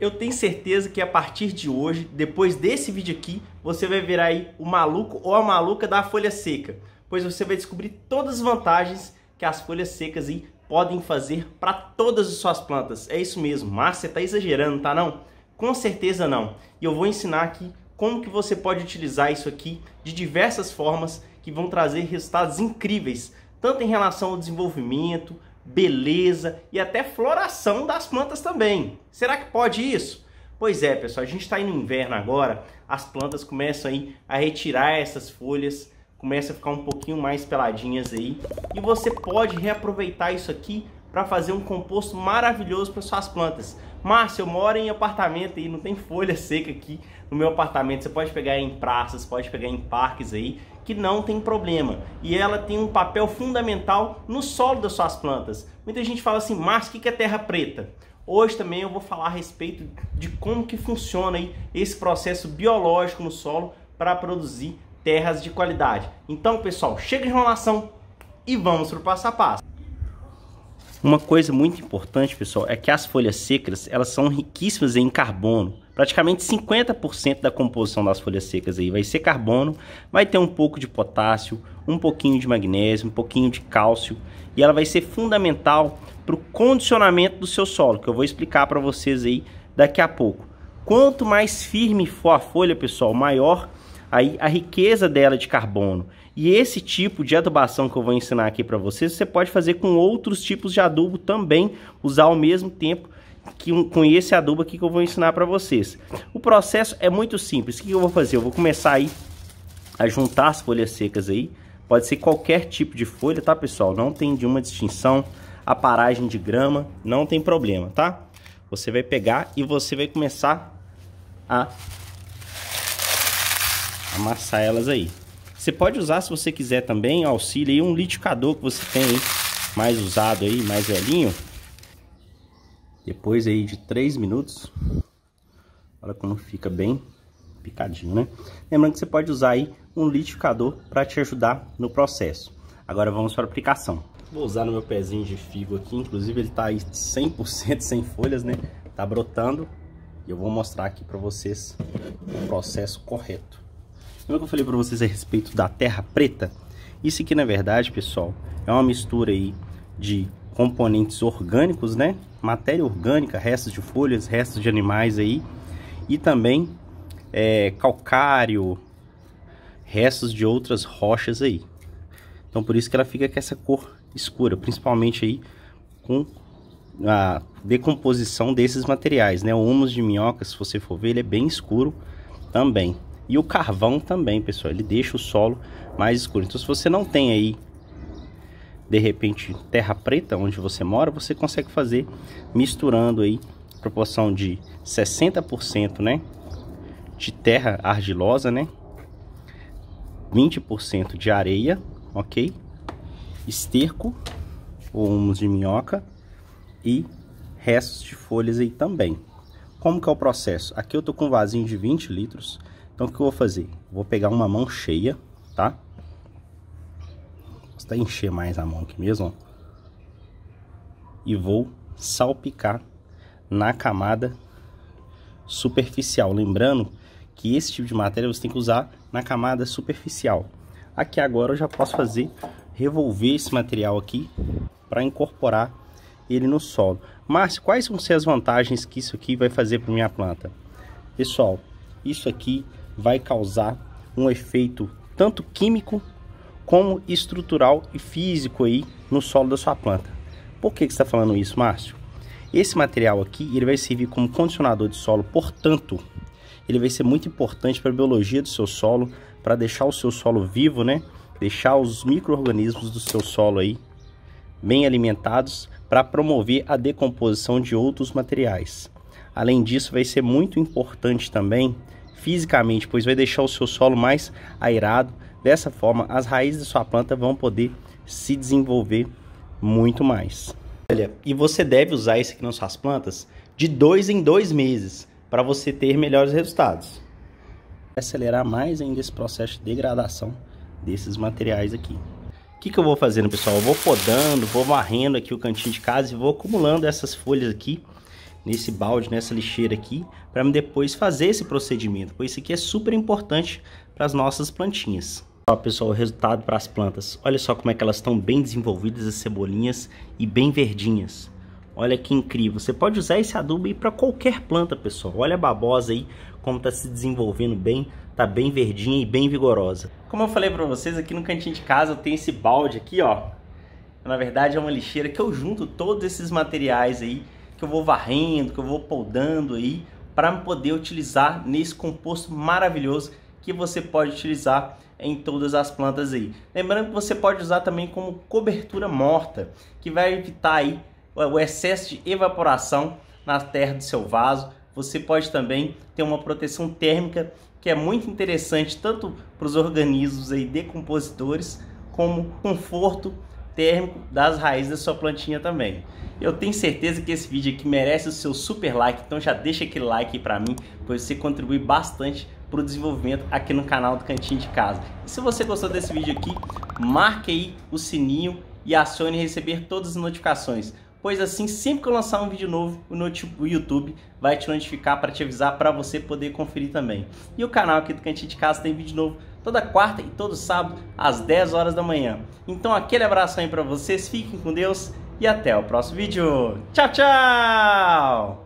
Eu tenho certeza que a partir de hoje, depois desse vídeo aqui, você vai virar aí o maluco ou a maluca da folha seca, pois você vai descobrir todas as vantagens que as folhas secas aí podem fazer para todas as suas plantas. É isso mesmo, Márcia, você está exagerando, tá não? Com certeza não. E eu vou ensinar aqui como que você pode utilizar isso aqui de diversas formas que vão trazer resultados incríveis, tanto em relação ao desenvolvimento, beleza e até floração das plantas também. Será que pode isso? Pois é, pessoal, a gente está no inverno agora, as plantas começam aí a retirar essas folhas, começam a ficar um pouquinho mais peladinhas aí, e você pode reaproveitar isso aqui para fazer um composto maravilhoso para suas plantas. Márcio, eu moro em apartamento e não tem folha seca aqui no meu apartamento. Você pode pegar em praças, pode pegar em parques aí, que não tem problema. E ela tem um papel fundamental no solo das suas plantas. Muita gente fala assim, Márcio, o que é terra preta? Hoje também eu vou falar a respeito de como que funciona aí esse processo biológico no solo para produzir terras de qualidade. Então, pessoal, chega de enrolação e vamos para o passo a passo. Uma coisa muito importante, pessoal, é que as folhas secas, elas são riquíssimas em carbono. Praticamente 50% da composição das folhas secas aí vai ser carbono, vai ter um pouco de potássio, um pouquinho de magnésio, um pouquinho de cálcio, e ela vai ser fundamental para o condicionamento do seu solo, que eu vou explicar para vocês aí daqui a pouco. Quanto mais firme for a folha, pessoal, maior aí a riqueza dela de carbono. E esse tipo de adubação que eu vou ensinar aqui para vocês, você pode fazer com outros tipos de adubo também, usar ao mesmo tempo que um, com esse adubo aqui que eu vou ensinar para vocês. O processo é muito simples. O que eu vou fazer? Eu vou começar aí a juntar as folhas secas aí. Pode ser qualquer tipo de folha, tá, pessoal? Não tem de uma distinção. A paragem de grama, não tem problema, tá? Você vai pegar e você vai começar a amassar elas aí. Você pode usar, se você quiser também, auxílio aí, um liquidificador que você tem aí, mais usado aí, mais velhinho. Depois aí de 3 minutos, olha como fica bem picadinho, né? Lembrando que você pode usar aí um liquidificador para te ajudar no processo. Agora vamos para a aplicação. Vou usar no meu pezinho de figo aqui, inclusive ele está aí 100% sem folhas, né? Tá brotando e eu vou mostrar aqui para vocês o processo correto. Lembra que eu falei para vocês a respeito da terra preta? Isso aqui, na verdade, pessoal, é uma mistura aí de componentes orgânicos, né? Matéria orgânica, restos de folhas, restos de animais aí. E também é, calcário, restos de outras rochas aí. Então por isso que ela fica com essa cor escura, principalmente aí com a decomposição desses materiais, né? O humus de minhoca, se você for ver, ele é bem escuro também. E o carvão também, pessoal, ele deixa o solo mais escuro. Então se você não tem aí, de repente, terra preta onde você mora, você consegue fazer misturando aí proporção de 60%, né? De terra argilosa, né? 20% de areia, ok? Esterco, ou humus de minhoca e restos de folhas aí também. Como que é o processo? Aqui eu tô com um vasinho de 20 litros, então o que eu vou fazer? Vou pegar uma mão cheia, tá? Vou até encher mais a mão aqui mesmo, ó. E vou salpicar na camada superficial. Lembrando que esse tipo de matéria você tem que usar na camada superficial. Aqui agora eu já posso fazer, revolver esse material aqui para incorporar ele no solo. Márcio, quais vão ser as vantagens que isso aqui vai fazer para minha planta? Pessoal, isso aqui vai causar um efeito tanto químico como estrutural e físico aí no solo da sua planta. Por que, que você está falando isso, Márcio? Esse material aqui ele vai servir como condicionador de solo, portanto, ele vai ser muito importante para a biologia do seu solo, para deixar o seu solo vivo, né? Deixar os micro-organismos do seu solo aí bem alimentados para promover a decomposição de outros materiais. Além disso, vai ser muito importante também fisicamente, pois vai deixar o seu solo mais airado. Dessa forma, as raízes da sua planta vão poder se desenvolver muito mais. Olha, e você deve usar isso aqui nas suas plantas de dois em dois meses para você ter melhores resultados. Acelerar mais ainda esse processo de degradação desses materiais aqui. O que, que eu vou fazendo, pessoal? Eu vou podando, vou varrendo aqui o cantinho de casa e vou acumulando essas folhas aqui nesse balde, nessa lixeira aqui, para depois fazer esse procedimento, pois isso aqui é super importante para as nossas plantinhas. Ó, pessoal, o resultado para as plantas. Olha só como é que elas estão bem desenvolvidas, as cebolinhas, e bem verdinhas. Olha que incrível. Você pode usar esse adubo aí para qualquer planta, pessoal. Olha a babosa aí, como está se desenvolvendo bem. Tá bem verdinha e bem vigorosa. Como eu falei para vocês, aqui no cantinho de casa eu tenho esse balde aqui, ó. Na verdade é uma lixeira que eu junto todos esses materiais aí, que eu vou varrendo, que eu vou podando aí, para poder utilizar nesse composto maravilhoso que você pode utilizar em todas as plantas aí. Lembrando que você pode usar também como cobertura morta, que vai evitar aí o excesso de evaporação na terra do seu vaso. Você pode também ter uma proteção térmica que é muito interessante tanto para os organismos aí decompositores como conforto térmico das raízes da sua plantinha também. Eu tenho certeza que esse vídeo aqui merece o seu super like, então já deixa aquele like para mim, pois você contribui bastante para o desenvolvimento aqui no canal do Cantinho de Casa. E se você gostou desse vídeo aqui, marque aí o sininho e acione receber todas as notificações pois assim, sempre que eu lançar um vídeo novo, o YouTube vai te notificar para te avisar para você poder conferir também. E o canal aqui do Cantinho de Casa tem vídeo novo toda quarta e todo sábado às 10 horas da manhã. Então aquele abraço aí para vocês, fiquem com Deus e até o próximo vídeo. Tchau, tchau!